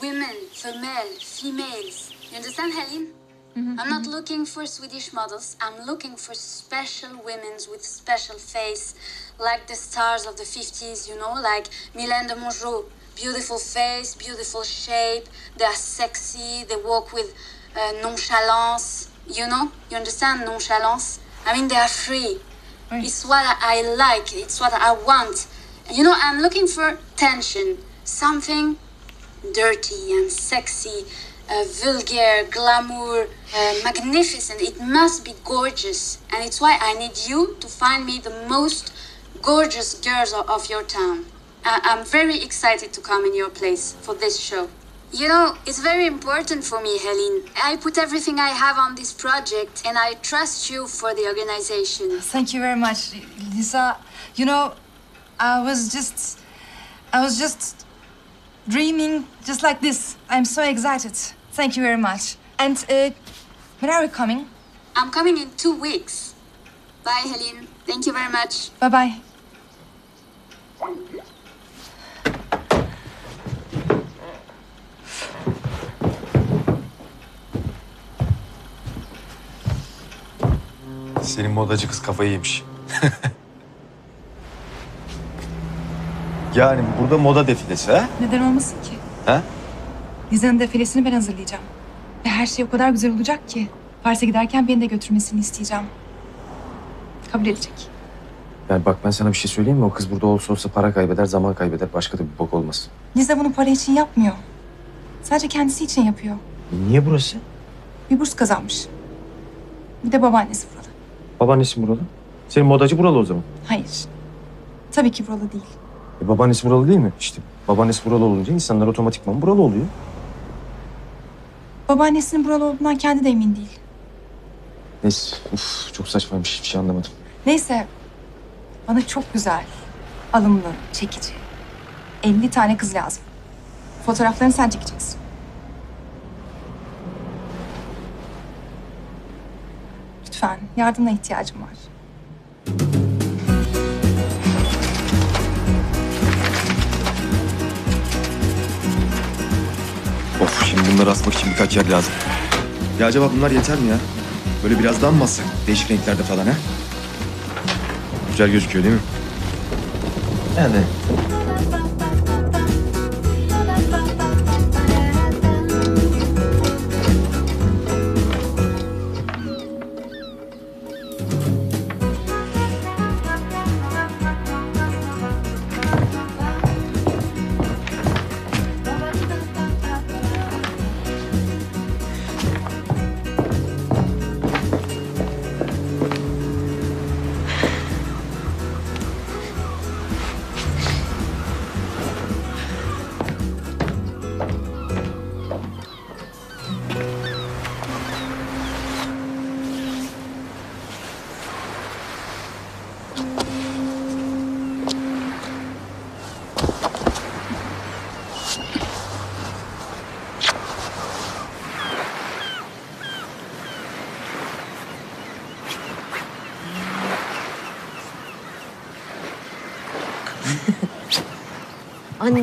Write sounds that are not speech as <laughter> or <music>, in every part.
women, femelles, females. You understand, Helene? I'm not looking for Swedish models. I'm looking for special women with special face, like the stars of the 50s, you know, like Mylène de Mongeau. Beautiful face, beautiful shape. They are sexy. They walk with uh, nonchalance. You know, you understand nonchalance? I mean, they are free. It's what I like. It's what I want. You know, I'm looking for tension, something dirty and sexy, uh, vulgar, glamour, uh, magnificent. It must be gorgeous. And it's why I need you to find me the most gorgeous girls of, your town. I- I'm very excited to come in your place for this show. You know, it's very important for me, Helene. I put everything I have on this project and I trust you for the organization. Thank you very much, Lisa. You know, I was just, I was just dreaming just like this. I'm so excited. Thank you very much. And uh, when are we coming? I'm coming in two weeks. Bye, Helene. Thank you very much. Bye bye. Senin modacı kız kafayı yemiş. <laughs> yani burada moda defilesi ha? Neden olmasın ki? Ha? Lisa'nın defilesini ben hazırlayacağım. Ve her şey o kadar güzel olacak ki. Paris'e giderken beni de götürmesini isteyeceğim. Kabul edecek. Yani bak ben sana bir şey söyleyeyim mi? O kız burada olsa olsa para kaybeder, zaman kaybeder. Başka da bir bok olmaz. Lisa bunu para için yapmıyor. Sadece kendisi için yapıyor. Niye burası? Bir burs kazanmış. Bir de babaannesi buralı. Babaannesi buralı. Senin modacı buralı o zaman. Hayır. Tabii ki buralı değil. E, babaannesi buralı değil mi? İşte babaannesi buralı olunca insanlar otomatikman buralı oluyor. Babaannesinin buralı olduğundan kendi de emin değil. Neyse, uf, çok saçmaymış. Hiçbir şey anlamadım. Neyse. Bana çok güzel, alımlı, çekici. 50 tane kız lazım. Fotoğraflarını sen çekeceksin. Lütfen yardımına ihtiyacım var. Bunları asmak için birkaç yer lazım. Ya acaba bunlar yeter mi ya? Böyle biraz daha mı? Değişik renklerde falan ha? Güzel gözüküyor değil mi? Yani.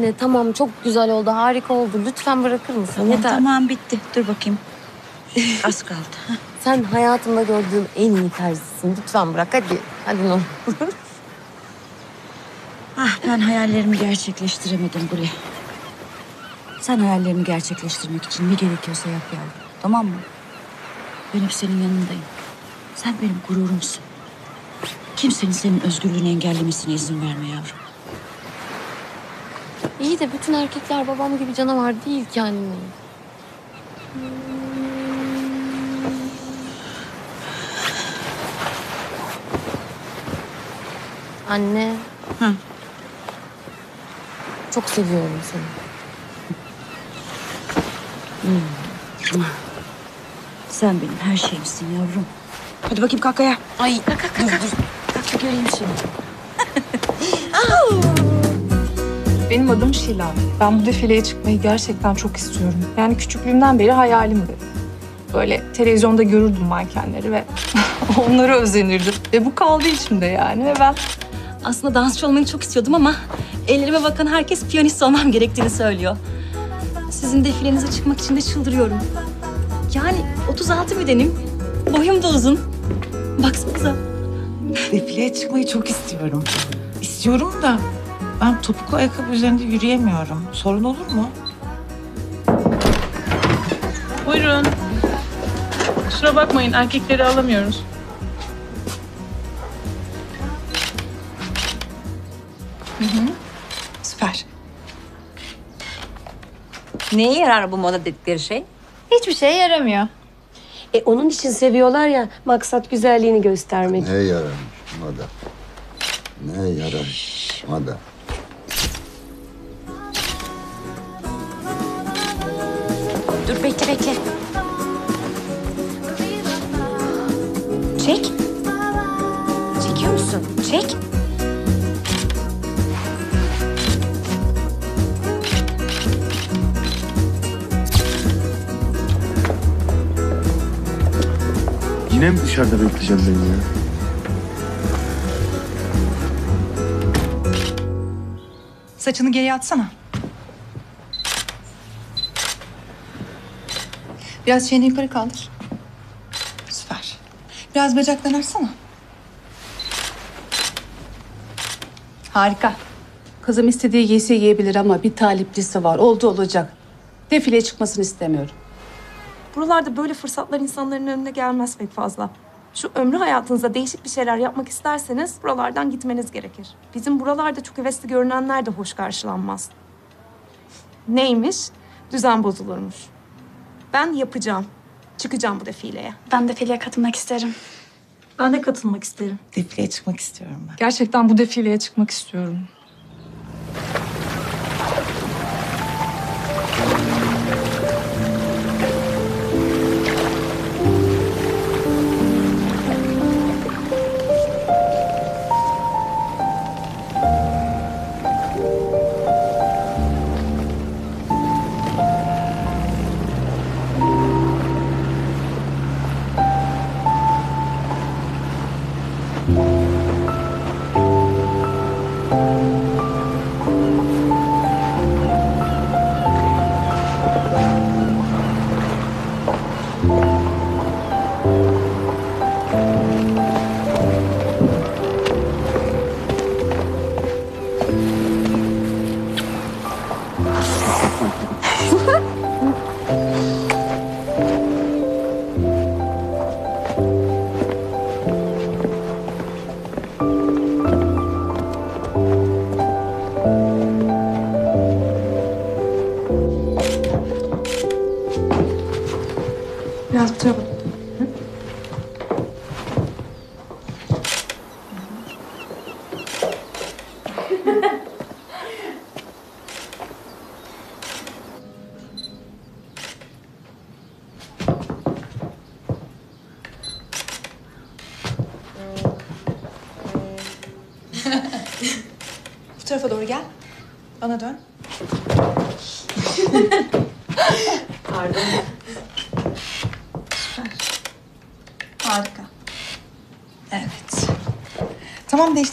Anne tamam çok güzel oldu, harika oldu. Lütfen bırakır mısın? Yeter. Tamam bitti. Dur bakayım. <laughs> Az kaldı. Sen hayatımda gördüğüm en iyi terzisin. Lütfen bırak hadi. Hadi ne olur. <laughs> Ah ben hayallerimi gerçekleştiremedim buraya. Sen hayallerini gerçekleştirmek için ne gerekiyorsa yap yavrum. Tamam mı? Ben hep senin yanındayım. Sen benim gururumsun. Kimsenin senin özgürlüğünü engellemesine izin verme yavrum. İyi de bütün erkekler babam gibi canavar değil ki anne. Anne. Hı. Çok seviyorum seni. Sen benim her şeyimsin yavrum. Hadi bakayım kalk ayağa. Ay kalk kalk kalk. Kalk bir göreyim seni. Benim adım Şila. Ben bu defileye çıkmayı gerçekten çok istiyorum. Yani küçüklüğümden beri hayalimdi. Böyle televizyonda görürdüm mankenleri ve <laughs> onlara özenirdim. Ve bu kaldı içimde yani ve ben Aslında dansçı olmayı çok istiyordum ama ellerime bakan herkes piyanist olmam gerektiğini söylüyor. Sizin defilenize çıkmak için de çıldırıyorum. Yani 36 bedenim, boyum da uzun. Baksanıza. Defileye çıkmayı çok istiyorum. İstiyorum da ben topuklu ayakkabı üzerinde yürüyemiyorum. Sorun olur mu? Buyurun. Kusura bakmayın erkekleri alamıyoruz. Süper. Neye yarar bu moda dedikleri şey? Hiçbir şeye yaramıyor. E onun için seviyorlar ya maksat güzelliğini göstermek. Ne yararmış moda? Ne yararmış moda? Dur bekle bekle. Çek. Çekiyor musun? Çek. Yine mi dışarıda bekleyeceğim beni ya? Saçını geriye atsana. Biraz şeyini yukarı kaldır. Süper. Biraz bacaklarını açsana. Harika. Kızım istediği giysi giyebilir ama bir taliplisi var. Oldu olacak. Defileye çıkmasını istemiyorum. Buralarda böyle fırsatlar insanların önüne gelmez pek fazla. Şu ömrü hayatınızda değişik bir şeyler yapmak isterseniz buralardan gitmeniz gerekir. Bizim buralarda çok hevesli görünenler de hoş karşılanmaz. Neymiş? Düzen bozulurmuş. Ben yapacağım. Çıkacağım bu defileye. Ben defileye katılmak isterim. Ben de katılmak isterim. Defileye çıkmak istiyorum ben. Gerçekten bu defileye çıkmak istiyorum.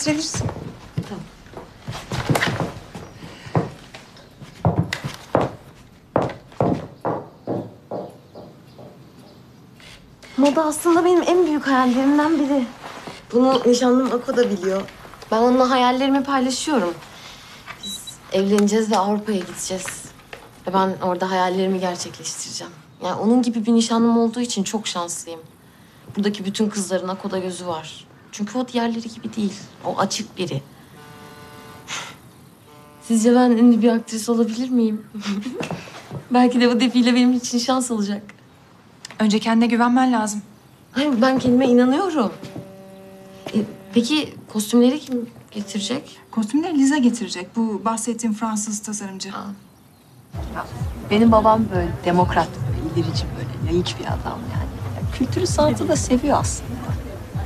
Değiştirebilirsin. Moda aslında benim en büyük hayallerimden biri. Bunu nişanlım Ako da biliyor. Ben onunla hayallerimi paylaşıyorum. Biz evleneceğiz ve Avrupa'ya gideceğiz. Ve ben orada hayallerimi gerçekleştireceğim. Yani onun gibi bir nişanlım olduğu için çok şanslıyım. Buradaki bütün kızların Ako'da gözü var. Çünkü o diğerleri gibi değil. O açık biri. Sizce ben ünlü bir aktris olabilir miyim? <laughs> Belki de bu defile benim için şans olacak. Önce kendine güvenmen lazım. Hayır, ben kendime inanıyorum. E, peki kostümleri kim getirecek? Kostümleri Liza getirecek. Bu bahsettiğim Fransız tasarımcı. Benim babam böyle demokrat, böyle ilerici, böyle layık bir adam yani. Ya kültürü sanatı da seviyor aslında.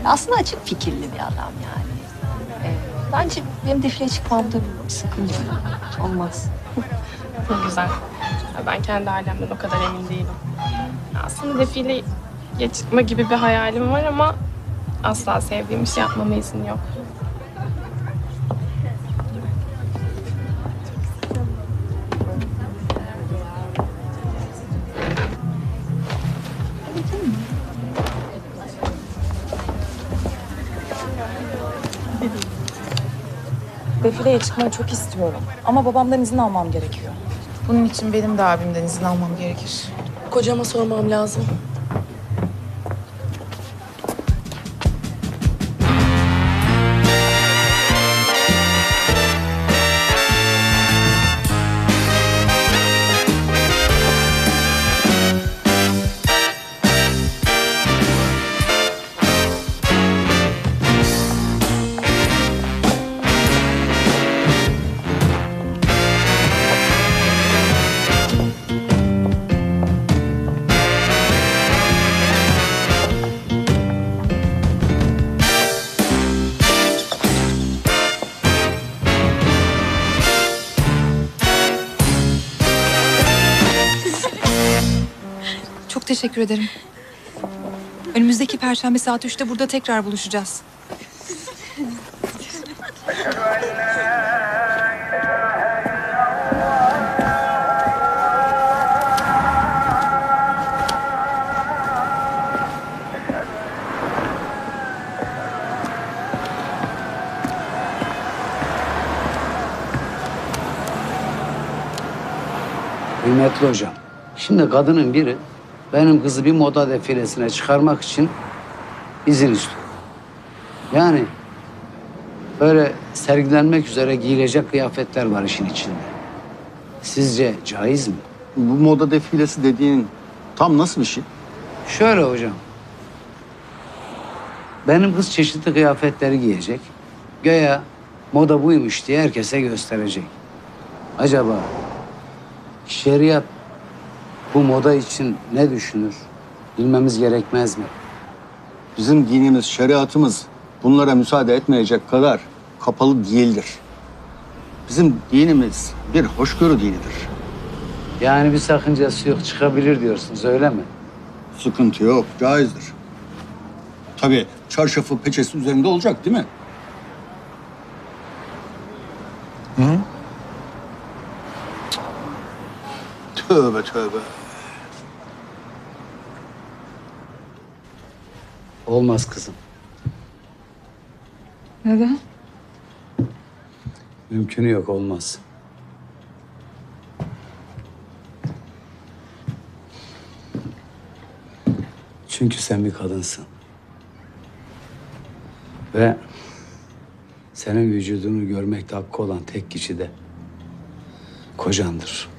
Aslında açık fikirli bir adam yani. Ee, bence benim defile çıkmamda bir sıkıntı olmaz. <laughs> Çok güzel. Ya Ben kendi ailemden o kadar emin değilim. Aslında defileye çıkma gibi bir hayalim var ama asla sevdiğim işi yapmama izin yok. Defileye çıkmayı çok istiyorum. Ama babamdan izin almam gerekiyor. Bunun için benim de abimden izin almam gerekir. Kocama sormam lazım. Teşekkür ederim. Önümüzdeki perşembe saat 3'te burada tekrar buluşacağız. Kıymetli hocam, şimdi kadının biri benim kızı bir moda defilesine çıkarmak için izin istiyor. Yani böyle sergilenmek üzere giyilecek kıyafetler var işin içinde. Sizce caiz mi? Bu moda defilesi dediğin tam nasıl bir şey? Şöyle hocam. Benim kız çeşitli kıyafetleri giyecek. Göya moda buymuş diye herkese gösterecek. Acaba şeriat bu moda için ne düşünür? Bilmemiz gerekmez mi? Bizim dinimiz, şeriatımız bunlara müsaade etmeyecek kadar kapalı değildir. Bizim dinimiz bir hoşgörü dinidir. Yani bir sakıncası yok çıkabilir diyorsunuz öyle mi? Sıkıntı yok, caizdir. Tabii çarşafı peçesi üzerinde olacak değil mi? Hı? Tövbe tövbe. Olmaz kızım. Neden? Mümkünü yok olmaz. Çünkü sen bir kadınsın. Ve senin vücudunu görmekte hakkı olan tek kişi de kocandır.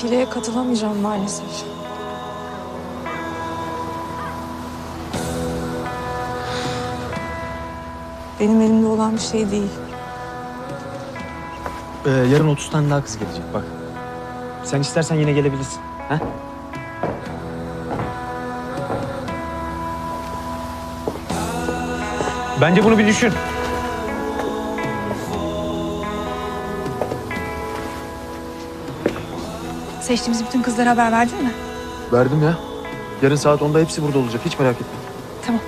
Defileye katılamayacağım maalesef. Benim elimde olan bir şey değil. Ee, yarın 30 tane daha kız gelecek bak. Sen istersen yine gelebilirsin. Ha? Bence bunu bir düşün. Seçtiğimiz bütün kızlara haber verdin mi? Verdim ya. Yarın saat 10'da hepsi burada olacak. Hiç merak etme. Tamam.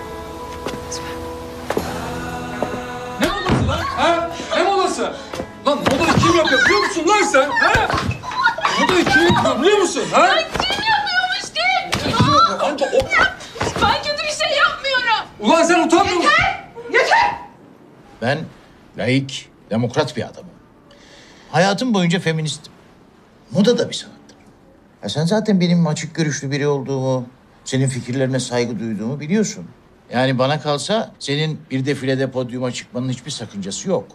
Ne molası lan? Ha? Ne molası? Lan modayı kim yapıyor biliyor musun lan sen? Ha? Modayı kim yapıyor biliyor musun? Ha? Ben kim yapıyormuş kim? Anca o... Ben kötü bir şey yapmıyorum. Ulan sen utanmıyor musun? Yeter! Yeter! Ben laik, demokrat bir adamım. Hayatım boyunca feministim. Moda da bir sanattır. Ya sen zaten benim açık görüşlü biri olduğumu, senin fikirlerine saygı duyduğumu biliyorsun. Yani bana kalsa senin bir defilede podyuma çıkmanın hiçbir sakıncası yok.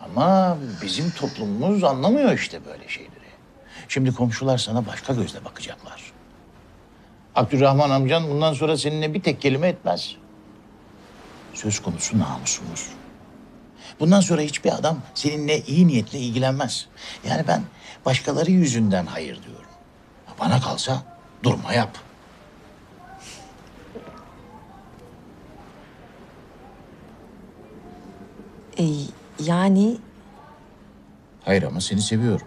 Ama bizim toplumumuz anlamıyor işte böyle şeyleri. Şimdi komşular sana başka gözle bakacaklar. Abdurrahman amcan bundan sonra seninle bir tek kelime etmez. Söz konusu namusumuz. Bundan sonra hiçbir adam seninle iyi niyetle ilgilenmez. Yani ben başkaları yüzünden hayır diyorum. Bana kalsa durma yap. E, yani Hayır ama seni seviyorum.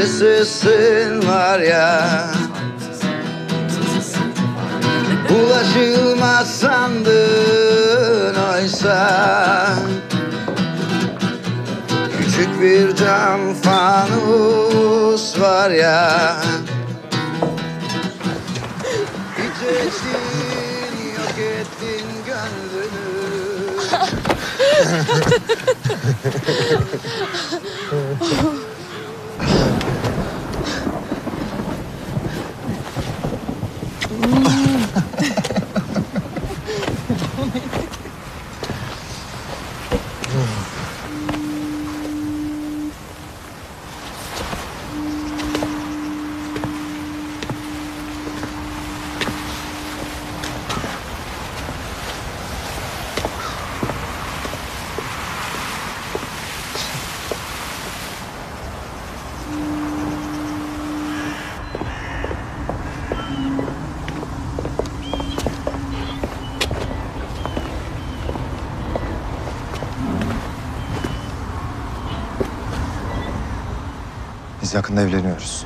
Kimsesizsin var ya. Ulaşılmaz sandın oysa. Küçük bir cam fanus var ya. Hiç ettin yok ettin gönlünü <laughs> Mm. Biz yakında evleniyoruz.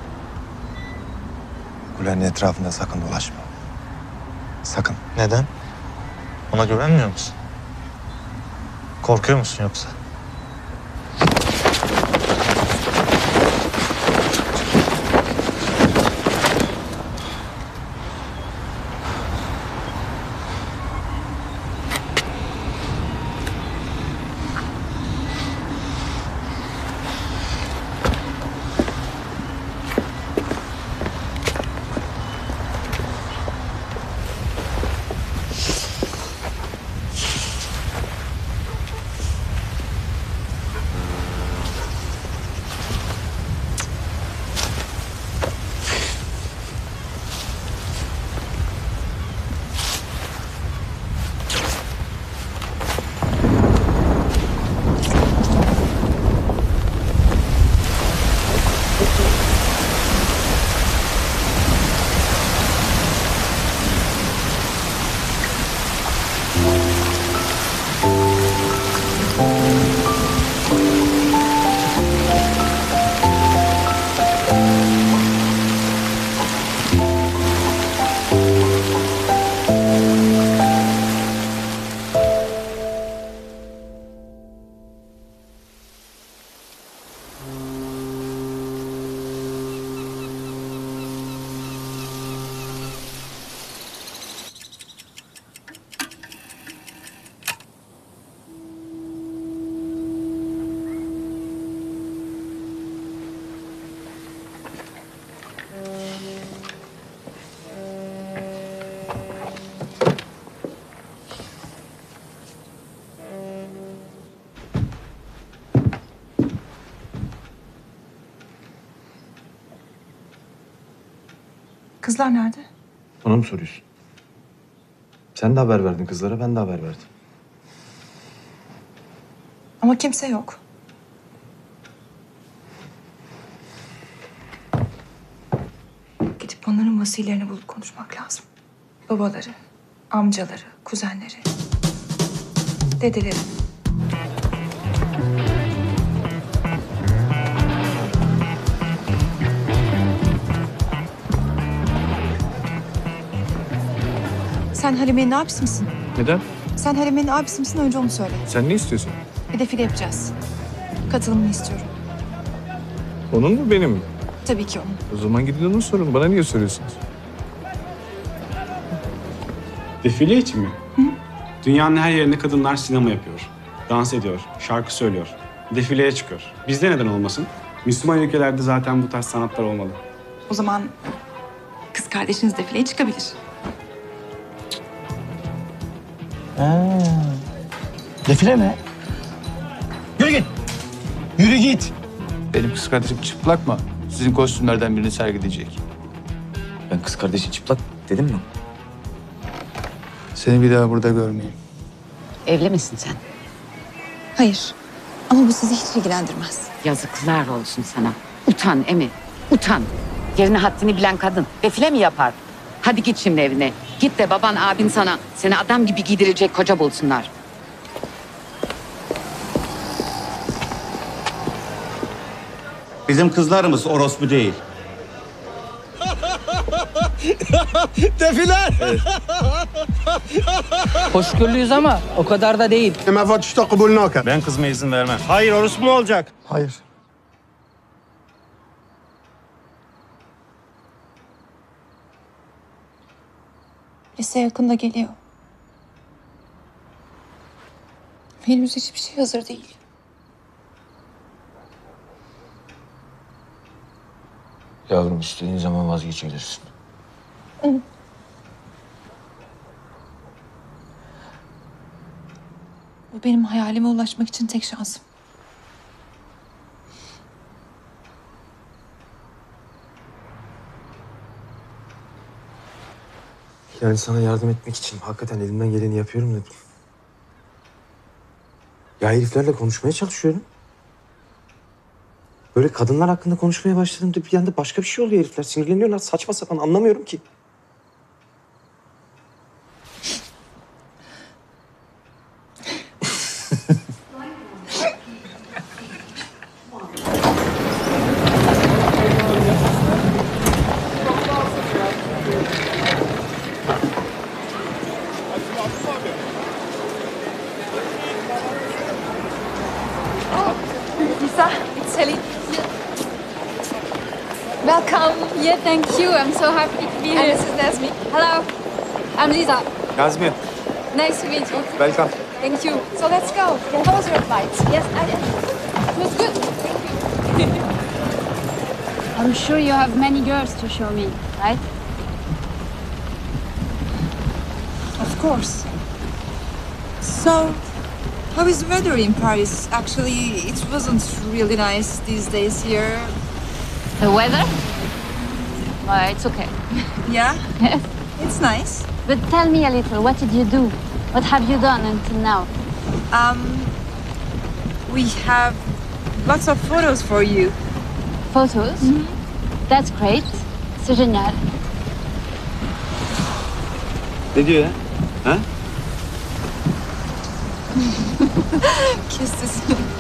Kulenin etrafında sakın dolaşma. Sakın. Neden? Ona güvenmiyor musun? Korkuyor musun yoksa? Kızlar nerede? Ona mı soruyorsun? Sen de haber verdin kızlara, ben de haber verdim. Ama kimse yok. Gidip onların vasilerini bulup konuşmak lazım. Babaları, amcaları, kuzenleri, dedeleri. Sen Halime'nin abisi misin? Neden? Sen Halime'nin abisi misin? Önce onu söyle. Sen ne istiyorsun? Bir defile yapacağız. Katılımını istiyorum. Onun mu benim mi? Tabii ki onun. O zaman gidin onu sorun. Bana niye soruyorsunuz? Defile için mi? Dünyanın her yerinde kadınlar sinema yapıyor. Dans ediyor, şarkı söylüyor. Defileye çıkıyor. Bizde neden olmasın? Müslüman ülkelerde zaten bu tarz sanatlar olmalı. O zaman kız kardeşiniz defileye çıkabilir. Defile mi? Yürü git. Yürü git. Benim kız kardeşim çıplak mı? Sizin kostümlerden birini sergileyecek. Ben kız kardeşi çıplak dedim mi? Seni bir daha burada görmeyeyim. Evli misin sen? Hayır. Ama bu sizi hiç ilgilendirmez. Yazıklar olsun sana. Utan Emi, utan. Yerine haddini bilen kadın defile mi yapar? Hadi git şimdi evine. Git de baban abin sana seni adam gibi giydirecek koca bulsunlar. Bizim kızlarımız orospu değil. <laughs> Defiler. Hoşgörülüyüz ama o kadar da değil. Ben kızma izin vermem. Hayır orospu mu olacak? Hayır. Lise yakında geliyor. Henüz hiçbir şey hazır değil. Yavrum istediğin zaman vazgeçebilirsin. Bu benim hayalime ulaşmak için tek şansım. Yani sana yardım etmek için hakikaten elimden geleni yapıyorum da... Ya heriflerle konuşmaya çalışıyorum. Böyle kadınlar hakkında konuşmaya başladım da bir anda başka bir şey oluyor herifler. Sinirleniyorlar saçma sapan anlamıyorum ki. Lisa. Nice to meet you. welcome. Thank you. So let's go. How was your flight? Yes, I did. It was good. Thank you. <laughs> I'm sure you have many girls to show me, right? Of course. So, how is the weather in Paris? Actually, it wasn't really nice these days here. The weather? Well, it's okay. Yeah? <laughs> Yes. It's nice. But tell me a little, what did you do? What have you done until now? Um, we have lots of photos for you. Photos? That's great. C'est génial. Ne diyor ya? Ha? <laughs> Kisses.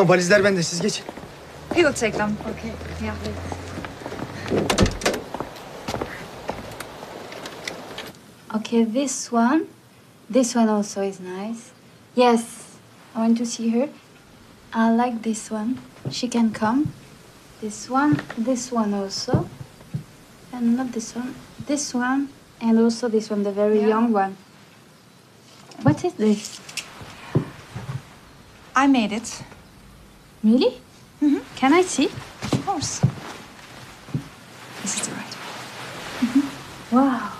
Tamam valizler bende siz geçin. He will take them. Okay. Yeah. Okay, this one. This one also is nice. Yes, I want to see her. I like this one. She can come. This one, this one also. And not this one. This one, and also this one, the very young one. What is this? I made it. Really? Mm-hmm. Can I see? Of course. This is the right Wow.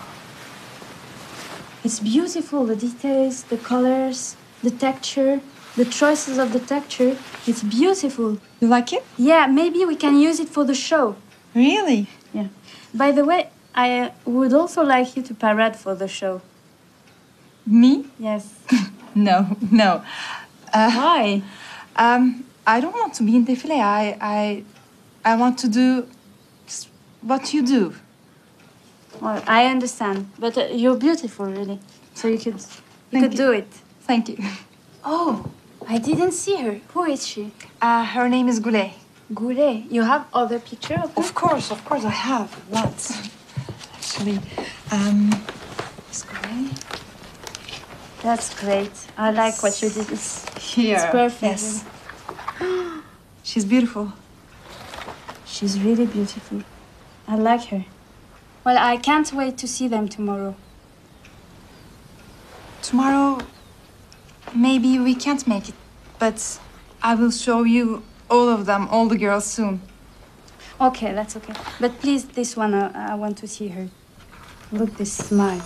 It's beautiful, the details, the colors, the texture, the choices of the texture. It's beautiful. You like it? Yeah, maybe we can use it for the show. Really? Yeah. By the way, I uh, would also like you to parade for the show. Me? Yes. <laughs> No, no. Uh, Why? Um, I don't want to be in defile. I, I, I want to do what you do. Well, I understand, but uh, you're beautiful, really. So you could, you Thank could you. do it. Thank you. Oh, I didn't see her. Who is she? Uh, her name is Goulet. Goulet. You have other picture of her? Of course, of course, I have lots. Actually, um, Goulet. That's great. I like what you did. It's, Here. it's perfect. Yes. <gasps> She's beautiful. She's really beautiful. I like her. Well, I can't wait to see them tomorrow. Tomorrow, maybe we can't make it, but I will show you all of them, all the girls soon. Okay, that's okay. But please, this one, uh, I want to see her. Look, this smile.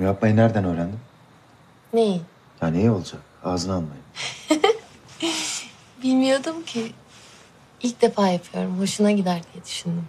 Bunu yapmayı nereden öğrendin? Neyi? Ya neyi olacak? Ağzına almayın. <laughs> Bilmiyordum ki. İlk defa yapıyorum. Hoşuna gider diye düşündüm.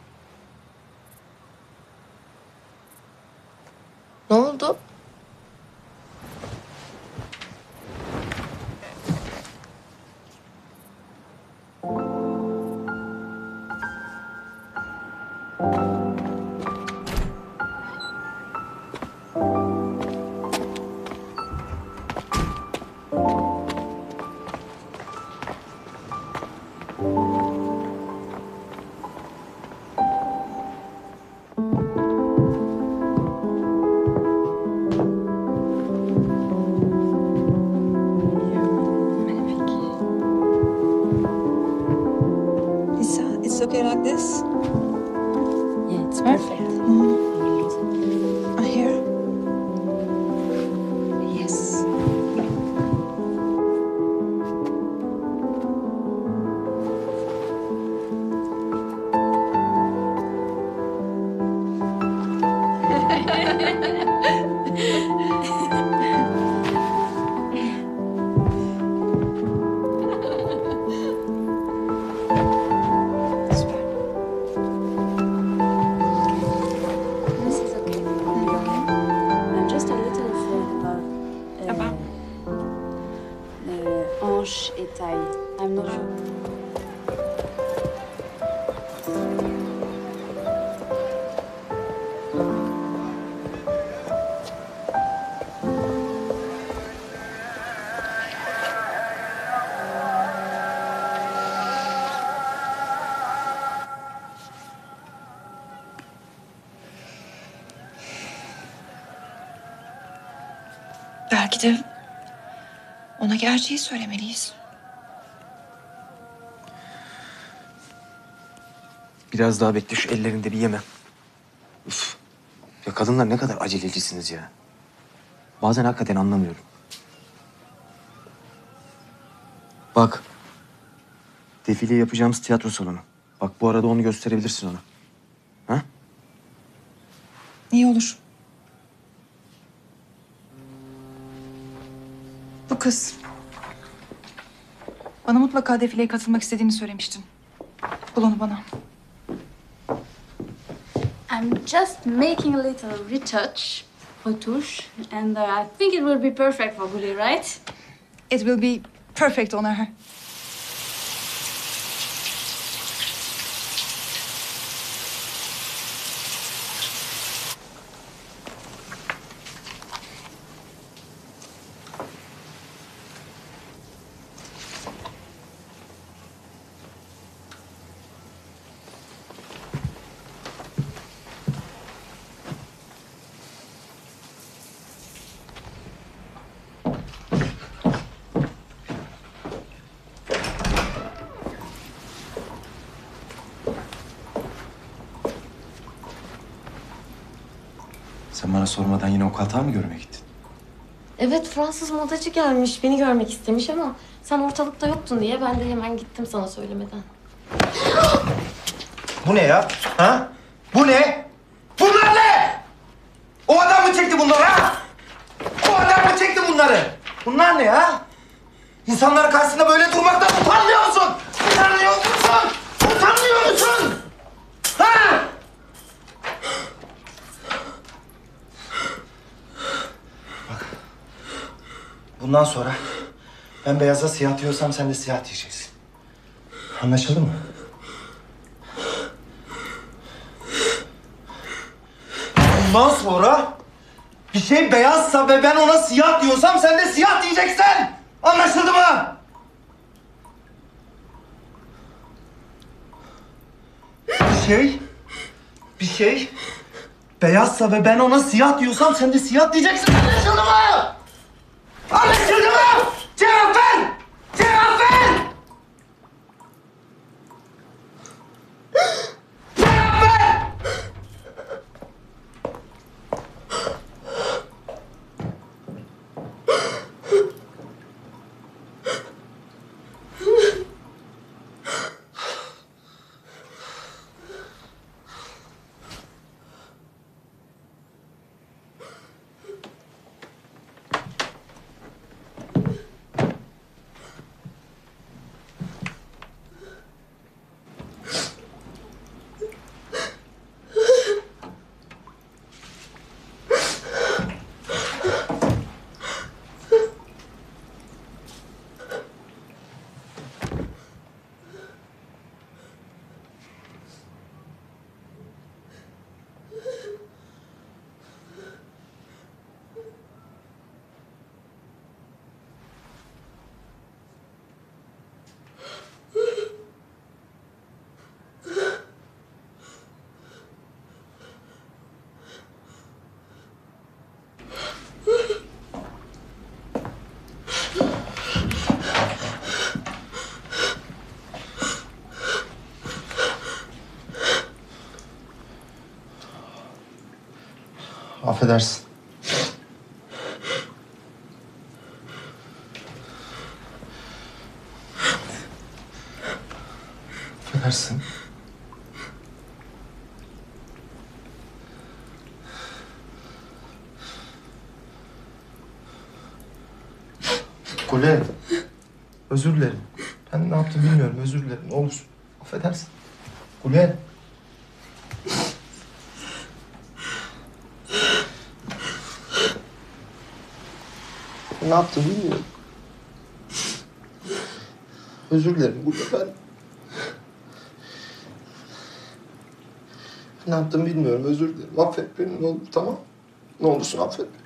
Belki de ona gerçeği söylemeliyiz. Biraz daha bekle şu ellerinde bir yeme. Üf. Ya kadınlar ne kadar acelecisiniz ya. Bazen hakikaten anlamıyorum. Bak. Defile yapacağımız tiyatro salonu. Bak bu arada onu gösterebilirsin ona. Ha? İyi olur. Bu kız. Bana mutlaka defileye katılmak istediğini söylemiştin. Bul onu bana. I'm just making a little retouch, retouche, and uh, I think it will be perfect for Guli, right? It will be perfect on her. Sen bana sormadan yine o hata mı görmeye gittin? Evet Fransız modacı gelmiş. Beni görmek istemiş ama sen ortalıkta yoktun diye ben de hemen gittim sana söylemeden. Bu ne ya? Ha? Bu ne? Bunlar ne? O adam mı çekti bunları ha? O adam mı çekti bunları? Bunlar ne ya? İnsanlar karşısında böyle durmaktan utanmıyor musun? Utanmıyor musun? Utanmıyor musun? Ha? Bak. Bundan sonra ben beyaza siyah diyorsam sen de siyah diyeceksin. Anlaşıldı mı? Bundan sonra bir şey beyazsa ve ben ona siyah diyorsam sen de siyah diyeceksin. Anlaşıldı mı? Bir şey, bir şey beyazsa ve ben ona siyah diyorsam sen de siyah diyeceksin. Anlaşıldı mı? Anlaşıldı mı? Cevap ver! Cevap ver! Cevap ver! Affedersin. Affedersin. Kule. Özür dilerim. Ben ne yaptım bilmiyorum. Özür dilerim. Ne olursun. Affedersin. Kule. Ne yaptım bilmiyorum. Özür dilerim. Burada ben... Ne yaptım bilmiyorum. Özür dilerim. Affet beni ne olur tamam. Ne olursun affet beni.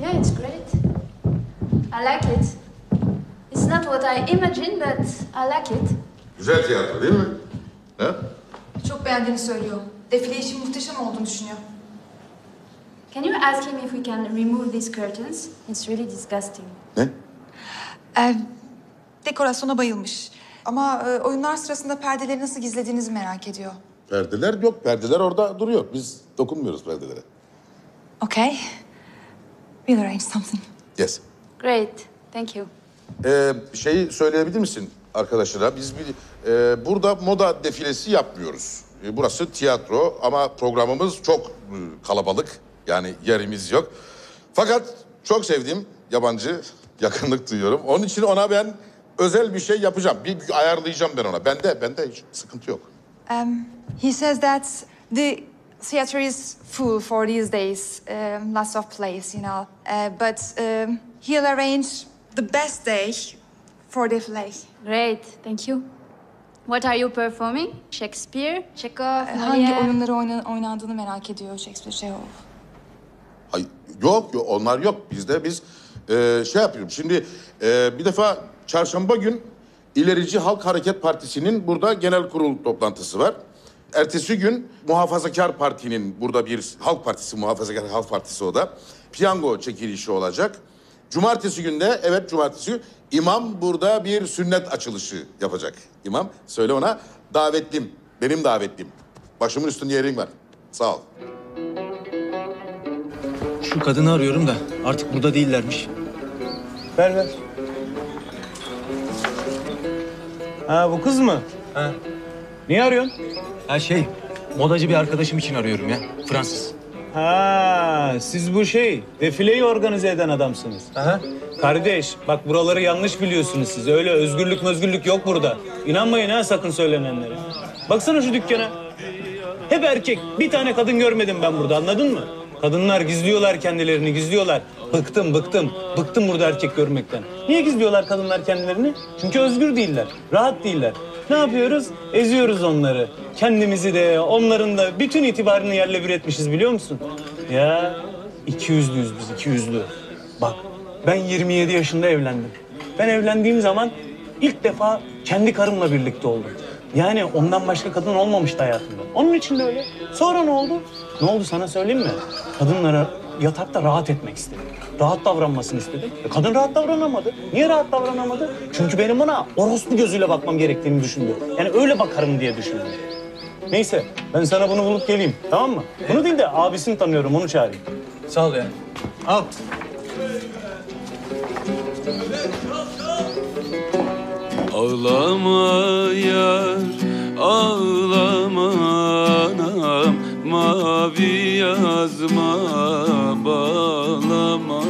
Yeah, it's great. I like it. It's not what I imagined, but I like it. Güzel tiyatro değil mi? Ha? Çok beğendiğini söylüyor. Defile için muhteşem olduğunu düşünüyor. Can you ask him if we can remove these curtains? It's really disgusting. Ee, dekorasyona bayılmış. Ama e, oyunlar sırasında perdeleri nasıl gizlediğinizi merak ediyor. Perdeler yok. Perdeler orada duruyor. Biz dokunmuyoruz perdelere. Okay. We'll arrange something. Yes. Great. Thank you. Ee, şeyi söyleyebilir misin arkadaşlara? Biz bir, e, burada moda defilesi yapmıyoruz. E, burası tiyatro ama programımız çok e, kalabalık. Yani yerimiz yok. Fakat çok sevdiğim yabancı yakınlık duyuyorum. Onun için ona ben özel bir şey yapacağım. Bir, bir ayarlayacağım ben ona. Bende, bende hiç sıkıntı yok. Um, he says that the theater is full for these days. Um, lots of plays, you know. Uh, but um, he'll arrange the best day for defile. Great. Thank you. What are you performing? Shakespeare, Chekhov, Hangi Molière? oyunları oyna- oynandığını merak ediyor Shakespeare Chekhov. Yok, yok onlar yok bizde. Biz e, şey yapıyoruz. Şimdi e, bir defa çarşamba gün İlerici Halk Hareket Partisi'nin burada genel kurul toplantısı var. Ertesi gün Muhafazakar Parti'nin burada bir Halk Partisi, Muhafazakar Halk Partisi o da. Piyango çekilişi olacak. Cumartesi günde, evet cumartesi günü imam burada bir sünnet açılışı yapacak. İmam, söyle ona davetlim, benim davetlim. Başımın üstünde yerin var. Sağ ol. Şu kadını arıyorum da artık burada değillermiş. Ver ver. Ha bu kız mı? Ha. Niye arıyorsun? Ha şey, modacı bir arkadaşım için arıyorum ya. Fransız. Ha siz bu şey defileyi organize eden adamsınız. Aha. Kardeş bak buraları yanlış biliyorsunuz siz. Öyle özgürlük özgürlük yok burada. İnanmayın ha sakın söylenenlere. Baksana şu dükkana. Hep erkek. Bir tane kadın görmedim ben burada anladın mı? Kadınlar gizliyorlar kendilerini gizliyorlar. Bıktım bıktım. Bıktım burada erkek görmekten. Niye gizliyorlar kadınlar kendilerini? Çünkü özgür değiller. Rahat değiller. Ne yapıyoruz? Eziyoruz onları. Kendimizi de onların da bütün itibarını yerle bir etmişiz biliyor musun? Ya iki yüzlüyüz biz iki yüzlü. Bak ben 27 yaşında evlendim. Ben evlendiğim zaman ilk defa kendi karımla birlikte oldum. Yani ondan başka kadın olmamıştı hayatımda. Onun için de öyle. Sonra ne oldu? Ne oldu sana söyleyeyim mi? Kadınlara yatakta rahat etmek istedim. Rahat davranmasını istedim. E, kadın rahat davranamadı. Niye rahat davranamadı? Çünkü benim ona orospu gözüyle bakmam gerektiğini düşündü. Yani öyle bakarım diye düşündü. Neyse ben sana bunu bulup geleyim tamam mı? Bunu değil de abisini tanıyorum onu çağırayım. Sağ ol ya. Al. Ağlama yar, ağlama anam Mavi yazma bağlama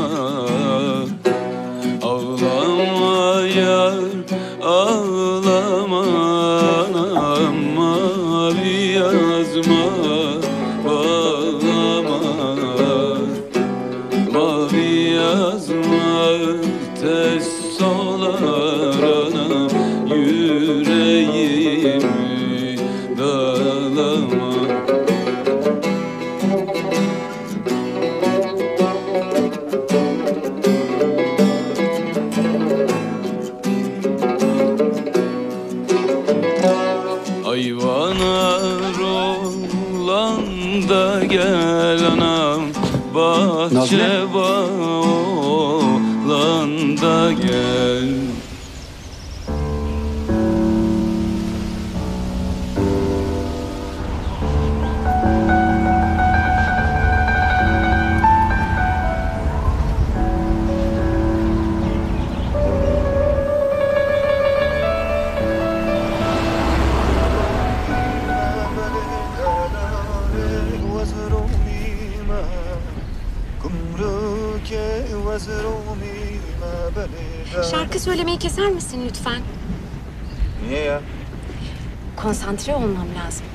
söylemeyi keser misin lütfen? Niye ya? Konsantre olmam lazım.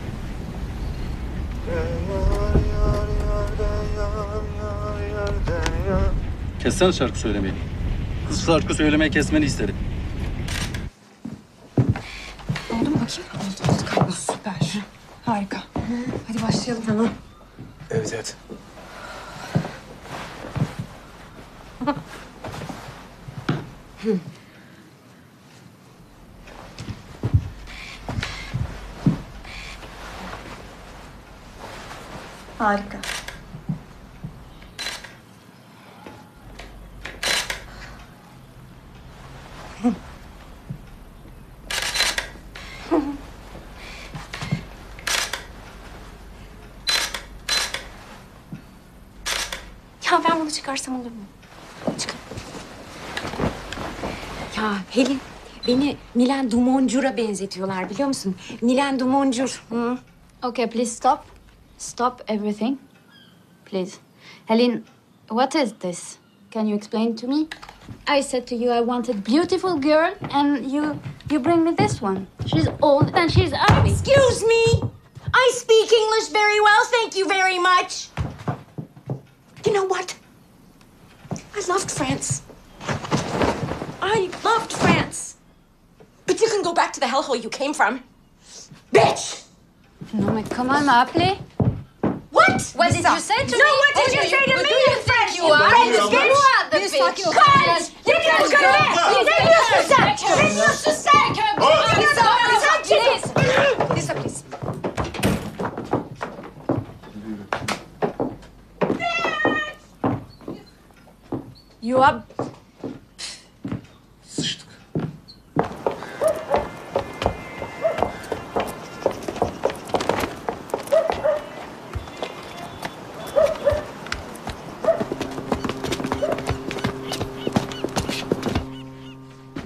Kessene şarkı söylemeyi. Kız şarkı söylemeyi kesmeni isterim. Benzetiyorlar biliyor musun? Nilen Dumoncur. Hı. Okay, please stop. Stop everything. Please. Helene, what is this? Can you explain to me? I said to you I wanted beautiful girl and you you bring me this one. She's old and she's ugly. Excuse me. I speak English very well, thank you very much. You know what? I loved France. I loved France. But you can go back to the hellhole you came from. Bitch! Non, mais comment m'appeler? What? What did you say to no, me? No, what did oh, you, say to me, you French? You are you are the bitch. Cunt! You can't go back! Then you should sack her! Then you should sack her! Lisa, Lisa, please! Lisa, please. You are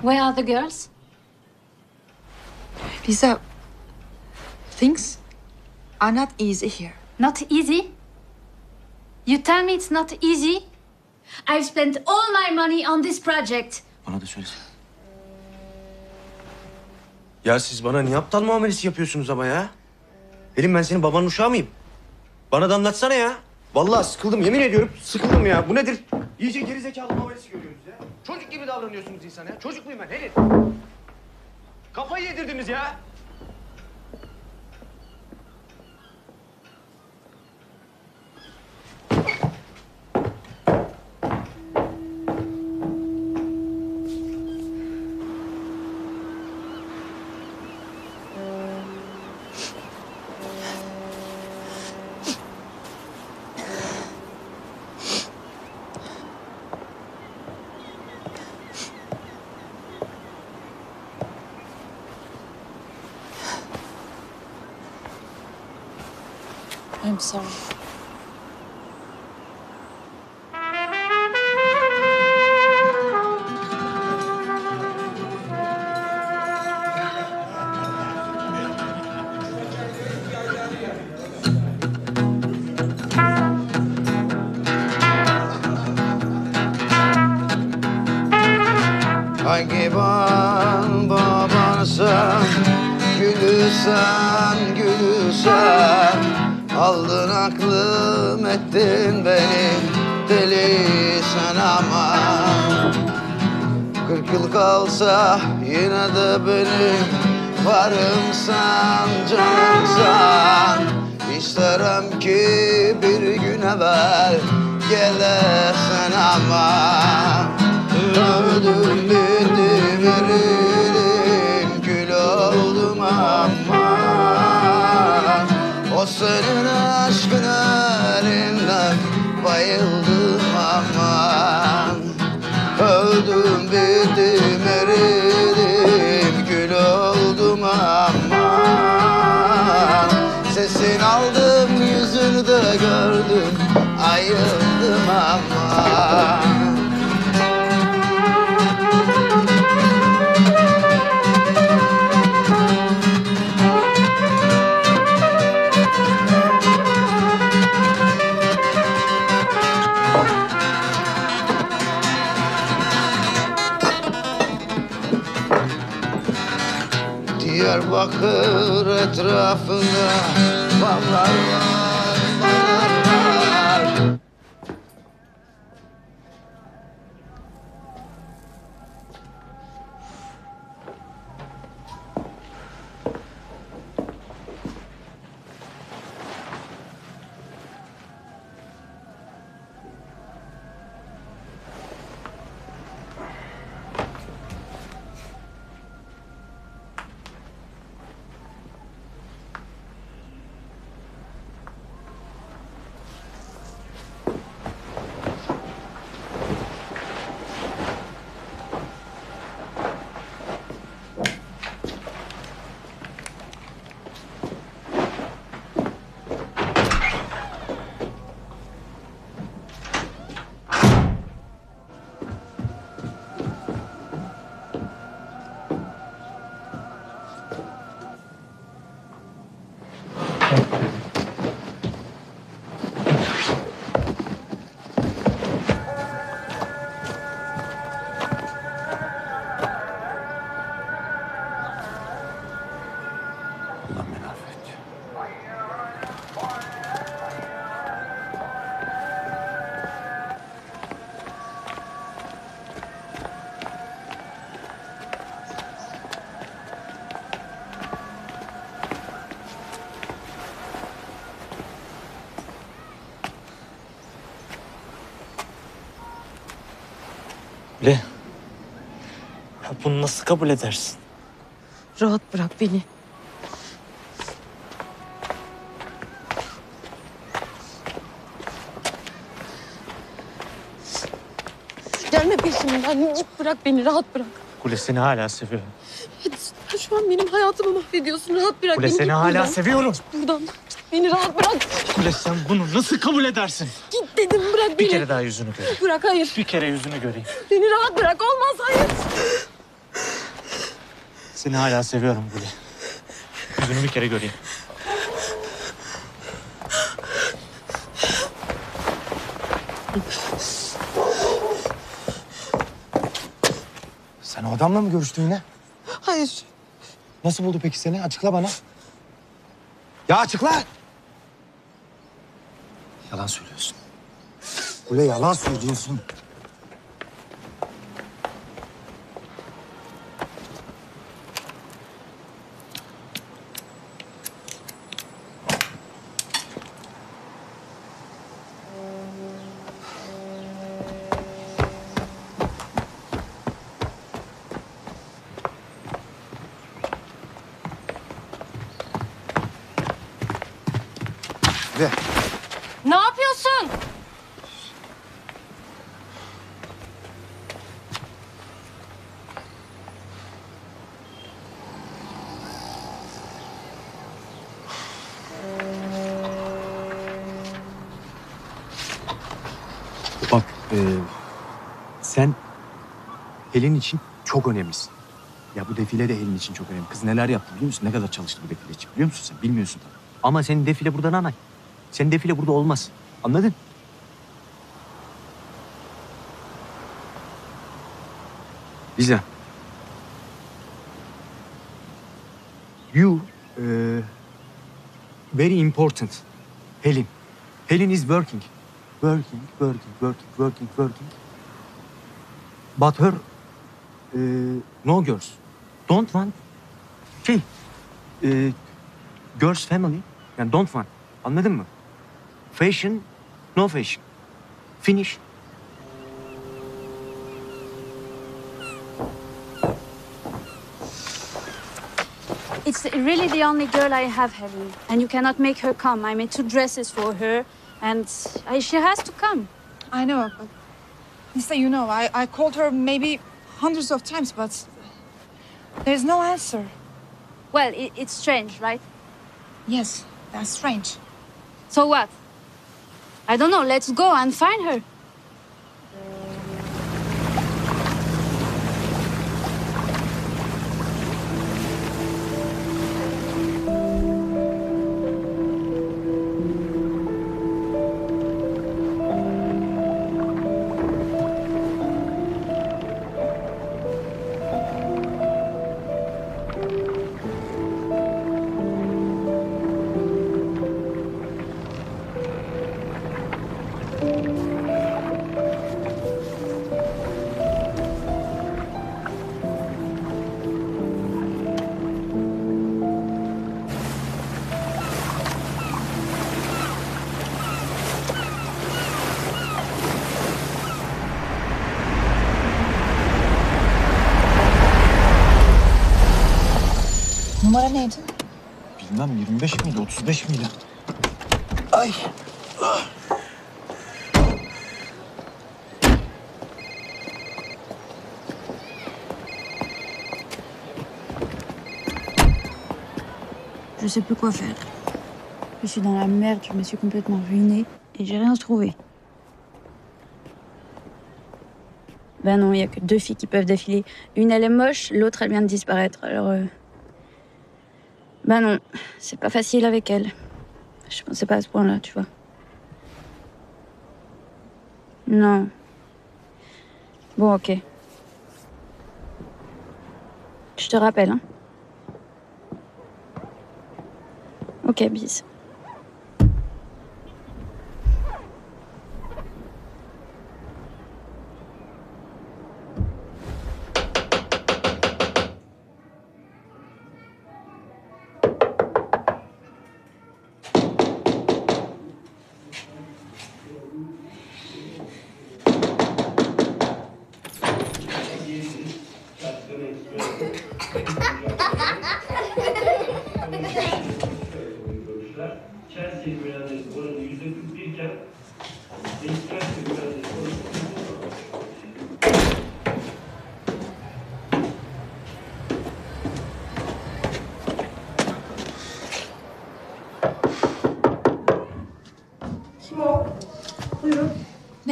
Where are the girls? Lisa, things are not easy here. Not easy? You tell me it's not easy? I've spent all my money on this project. Bana da söylesene. Ya siz bana niye aptal muamelesi yapıyorsunuz ama ya? Pelin ben senin babanın uşağı mıyım? Bana da anlatsana ya. Vallahi sıkıldım yemin ediyorum sıkıldım ya. Bu nedir? İyice gerizekalı muamelesi görüyoruz ya. Çocuk gibi davranıyorsunuz insana ya. Çocuk muyum ben Helin? Kafayı yedirdiniz ya. I'm sorry. Hangi ban babansa Gülürsen gülürsen Aldın aklım ettin beni Deli sen ama. Kırk yıl kalsa yine de benim Varımsan canımsan İsterim ki bir gün evvel Gelesen ama. Öldüm O senin aşkın elinden Bayıldım aman. Öldüm bittim eridim Gül oldum aman. Sesin aldım yüzünü de gördüm Ayıldım aman Diyarbakır etrafında Ballar var, bunu nasıl kabul edersin? Rahat bırak beni. Gelme peşimden. Git bırak beni rahat bırak. Kule seni hala seviyorum. Hadi sen şu an benim hayatımı mahvediyorsun. Rahat bırak Kule beni. seni Git hala buradan. seviyorum. Git buradan. Beni rahat bırak. Kule sen bunu nasıl kabul edersin? Git dedim bırak beni. Bir kere daha yüzünü göreyim. Bırak hayır. Bir kere yüzünü göreyim. Beni rahat bırak. Olmaz hayır. Seni hala seviyorum Kule. Yüzünü bir kere göreyim. Sen o adamla mı görüştün yine? Hayır. Nasıl buldu peki seni? Açıkla bana. Ya açıkla! Yalan söylüyorsun. Ule yalan söylüyorsun. Ve Ne yapıyorsun? Bak e, sen Helin için çok önemlisin. Ya bu defile de Helin için çok önemli. Kız neler yaptı biliyor musun? Ne kadar çalıştı bu defile için biliyor musun sen? Bilmiyorsun tabii. Ama senin defile burada nanay. Senin defile burada olmaz. Anladın? Liza. You uh, very important. Helin. Helin is working. Working, working, working, working, working. But her uh, no girls. Don't want şey uh, girls family. Yani don't want. Anladın mı? Fashion, no fashion. Finish. It's really the only girl I have, Helen. And you cannot make her come. I made two dresses for her, and I, she has to come. I know, but Lisa, you know, I, I called her maybe hundreds of times, but there's no answer. Well, it, it's strange, right? Yes, that's strange. So what? I don't know. Let's go and find her. 25 miydi 35 miydi? Ay. Je sais plus quoi faire. Je suis dans la merde, je me suis complètement ruinée et j'ai rien trouvé. Ben non, il y a que deux filles qui peuvent défiler. Une, elle est moche, l'autre, elle vient de disparaître. Alors. euh, Ben non, c'est pas facile avec elle. Je pensais pas à ce point-là, tu vois. Non. Bon, ok. Je te rappelle, hein. Ok, bis.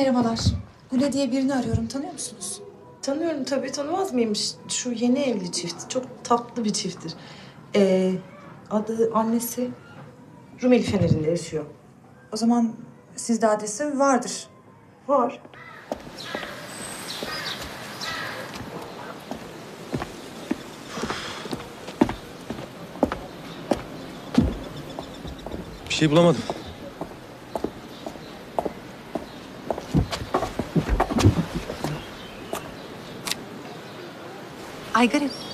Merhabalar. Gule diye birini arıyorum. Tanıyor musunuz? Tanıyorum tabii tanımaz mıymış? Şu yeni evli çift. Çok tatlı bir çifttir. Ee, adı annesi Rumeli Feneri'nde yaşıyor. O zaman sizde adresi vardır. Var. Bir şey bulamadım. Got it.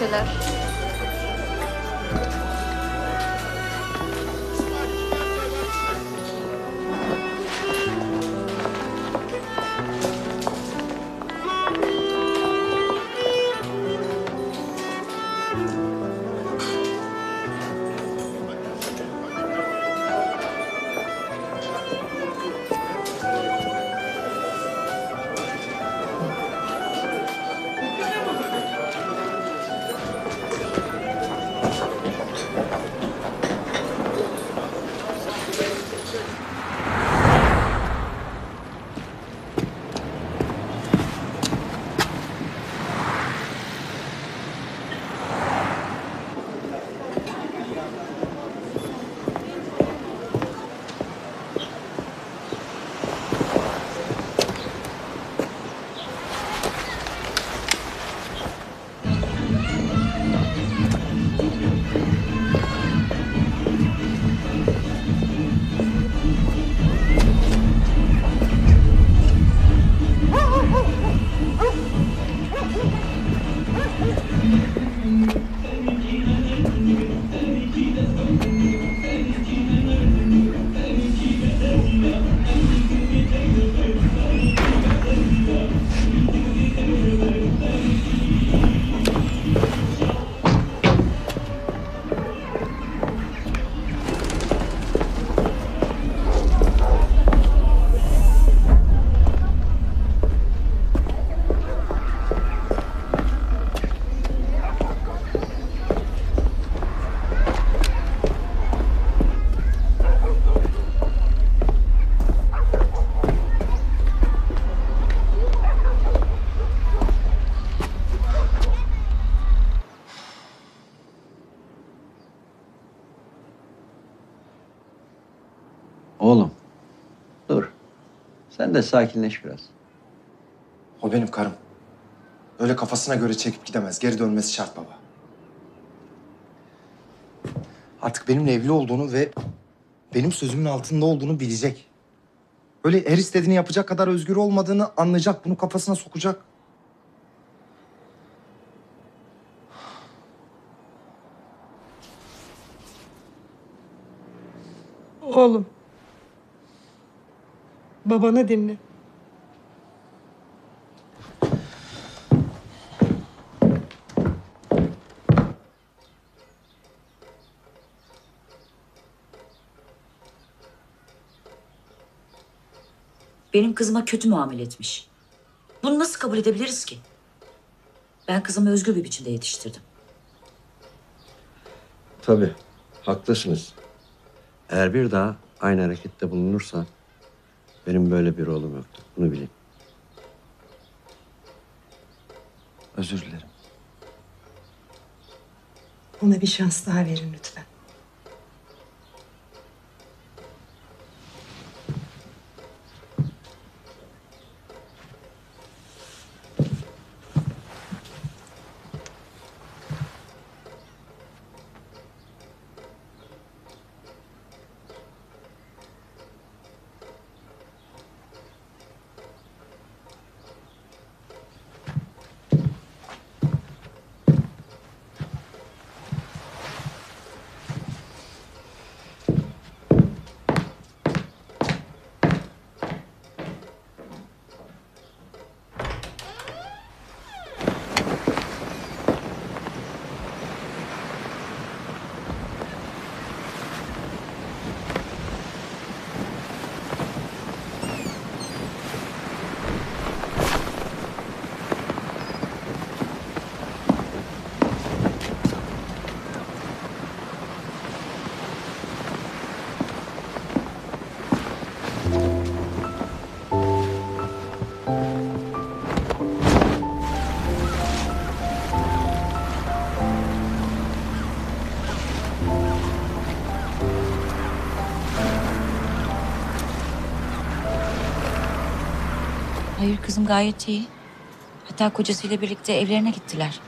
是的 Sen de sakinleş biraz. O benim karım. Öyle kafasına göre çekip gidemez. Geri dönmesi şart baba. Artık benimle evli olduğunu ve benim sözümün altında olduğunu bilecek. Öyle her istediğini yapacak kadar özgür olmadığını anlayacak. Bunu kafasına sokacak. Oğlum. Babanı dinle. Benim kızıma kötü muamele etmiş. Bunu nasıl kabul edebiliriz ki? Ben kızımı özgür bir biçimde yetiştirdim. Tabii. Haklısınız. Eğer bir daha aynı harekette bulunursa benim böyle bir oğlum yoktu. Bunu bilin. Özür dilerim. Ona bir şans daha verin lütfen. Kızım gayet iyi. Hatta kocasıyla birlikte evlerine gittiler.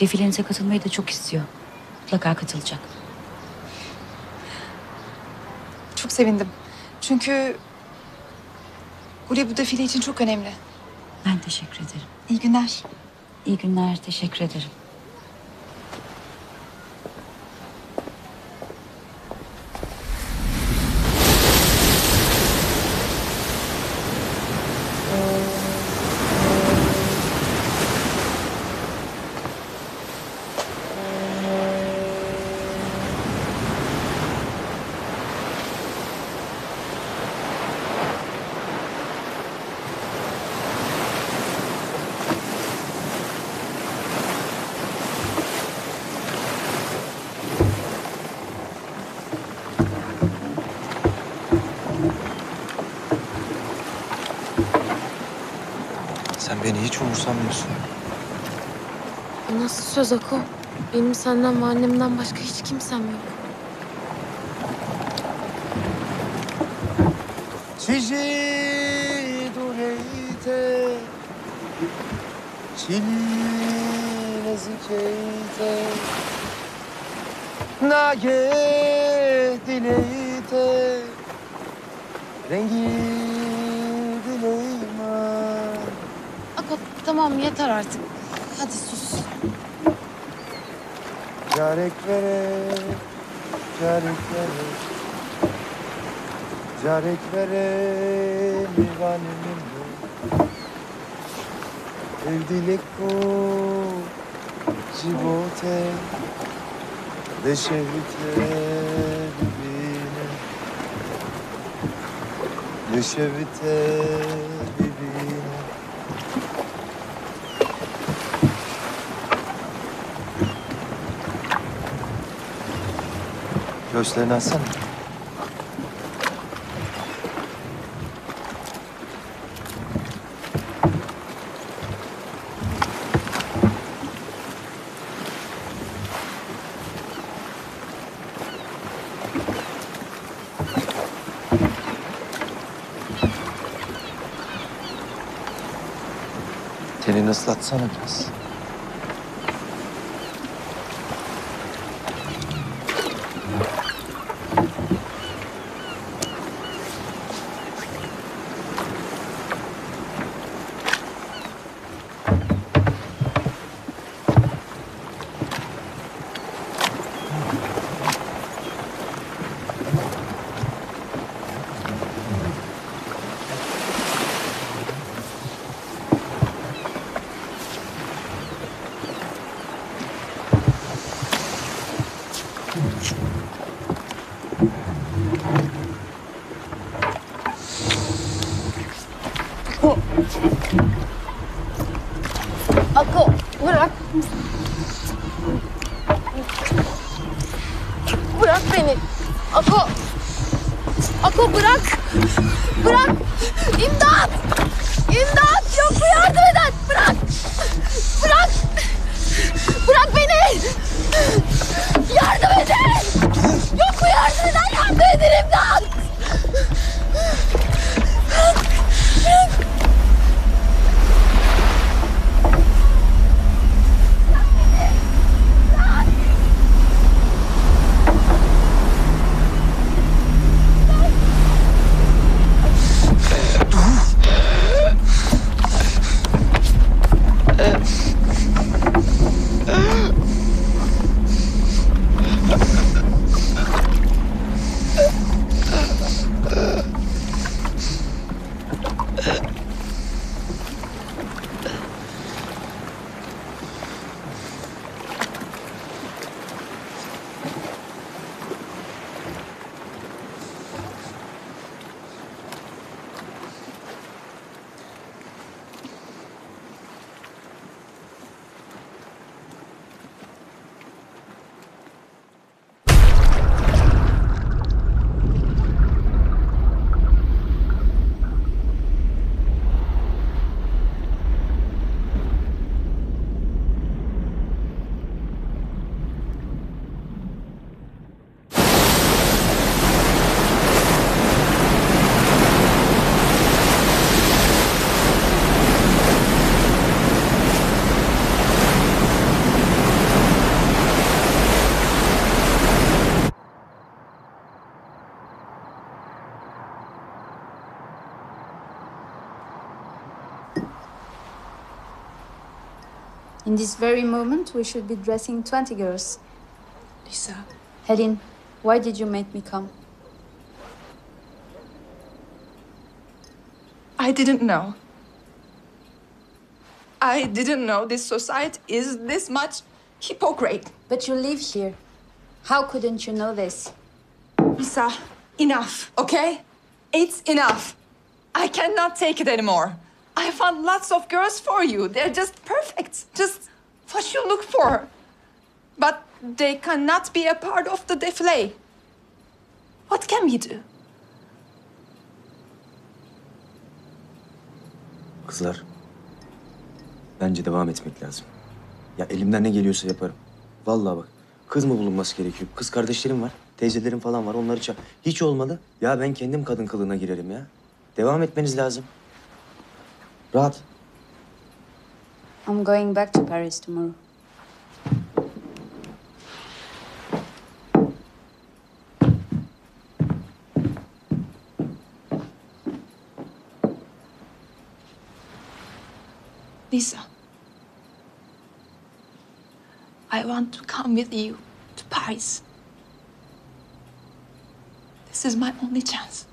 Defilenize katılmayı da çok istiyor. Mutlaka katılacak. Çok sevindim. Çünkü Gule bu defile için çok önemli. Ben teşekkür ederim. İyi günler. İyi günler, teşekkür ederim. Sen beni hiç umursamıyorsun. Bu nasıl söz Ako? Benim senden ve annemden başka hiç kimsem yok. Çiçeği dureyte Çili nezikeyte Nage dileyte Rengi dileyma Ako tamam yeter artık. Hadi sus. Carek vere Carek vere Carek vere Mivane mimbo Evdileko Civote Deşevite Bibine Deşevite Bibine Göğüslerini açsana. Tenini ıslatsana biraz. In this very moment, we should be dressing 20 girls. Lisa. Helen, why did you make me come? I didn't know. I didn't know this society is this much hypocrite. But you live here. How couldn't you know this? Lisa, enough, okay? It's enough. I cannot take it anymore. I found lots of girls for you. They're just perfect. Just what you look for. But they cannot be a part of the defile. What can we do? Kızlar. Bence devam etmek lazım. Ya elimden ne geliyorsa yaparım. Vallahi bak. Kız mı bulunması gerekiyor? Kız kardeşlerim var. Teyzelerim falan var. Onları ça... Hiç olmadı. Ya ben kendim kadın kılığına girerim ya. Devam etmeniz lazım. Rahat. I'm going back to Paris tomorrow. Lisa, I want to come with you to Paris. This is my only chance.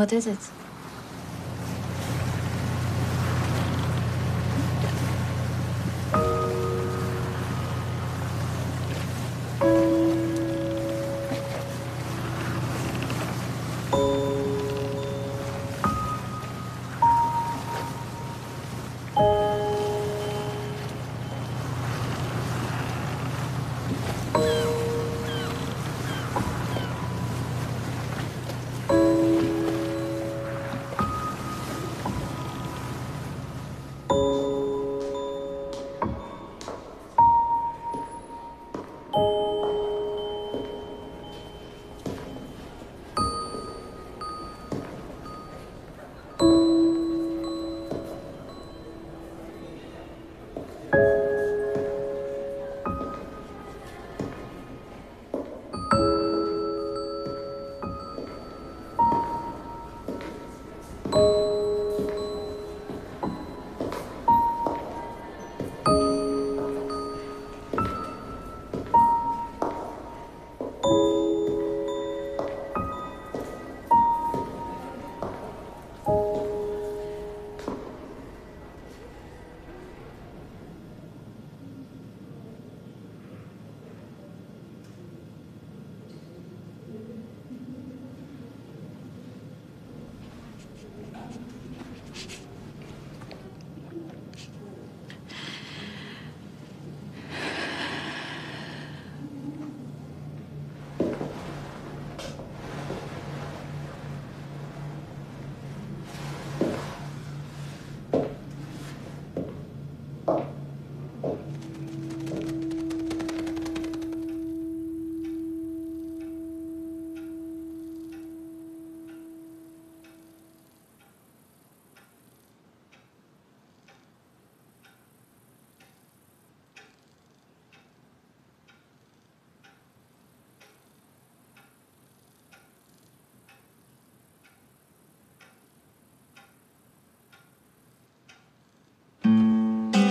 What is it?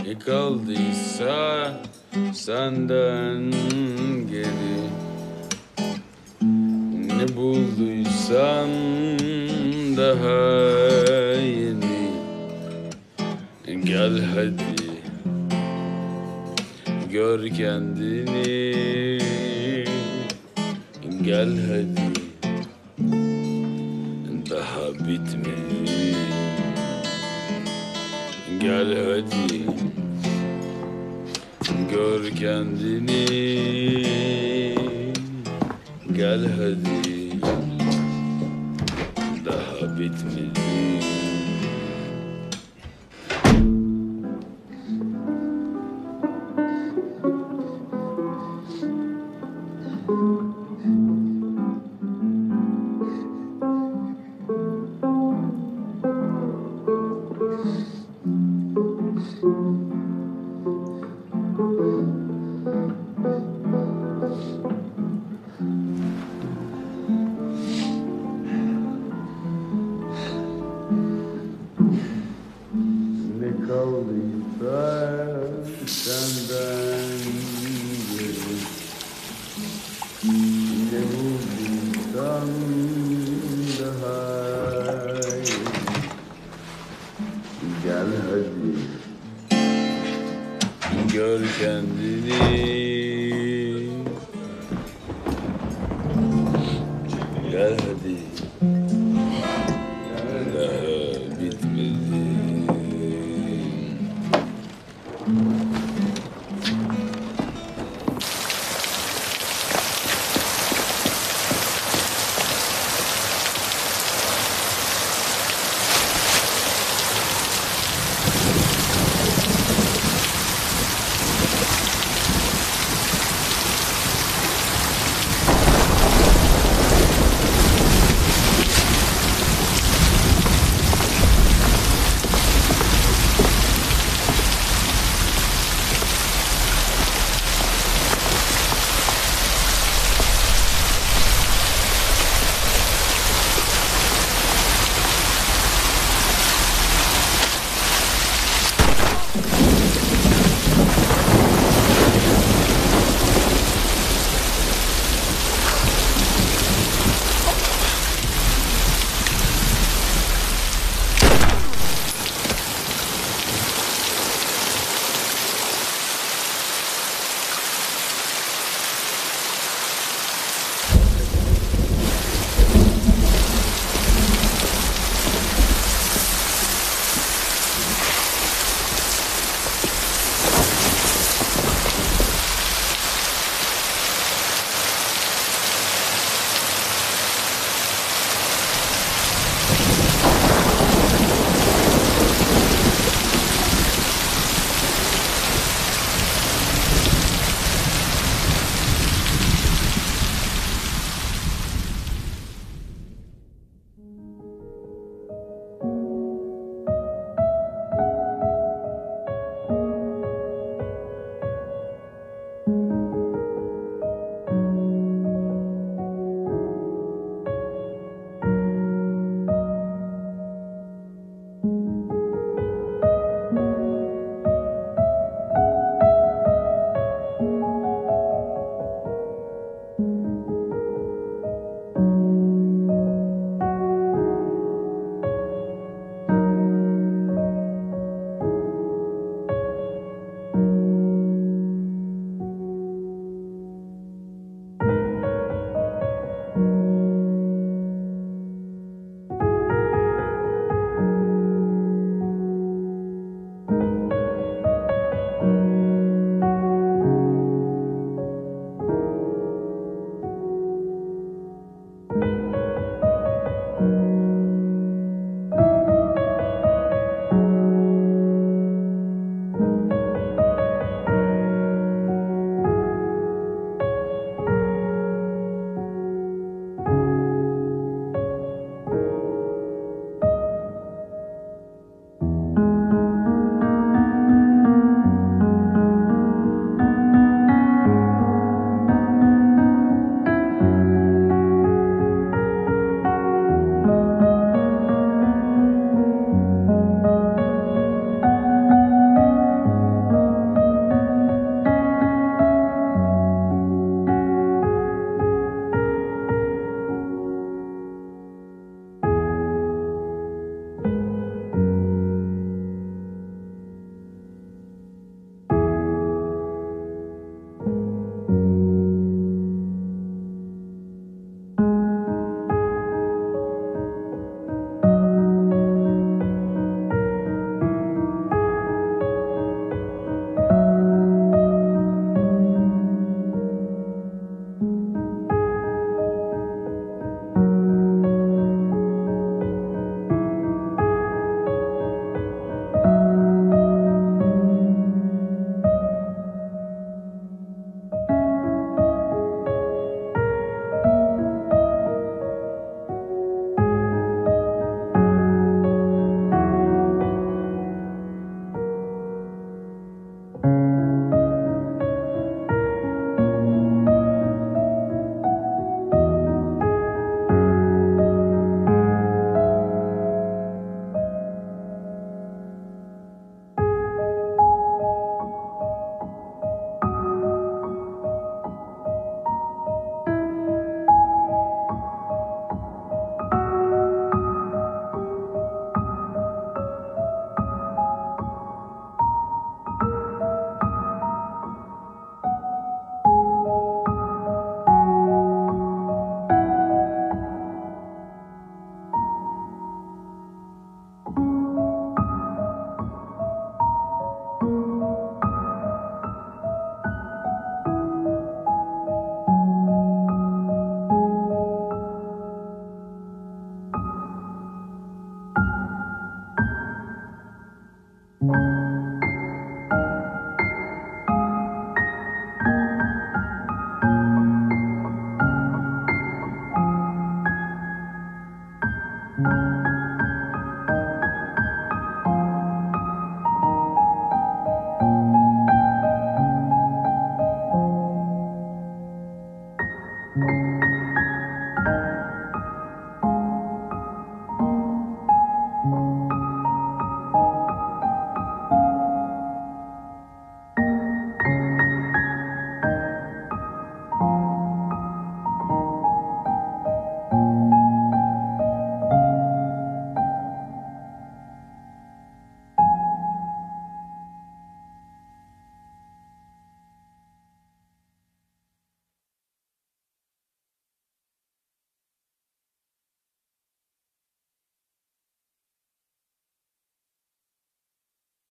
Ne kaldıysa senden geri. Ne bulduysan daha yeni. Gel hadi. Gör kendini. Gel hadi. Daha bitmedi. Gel hadi kendini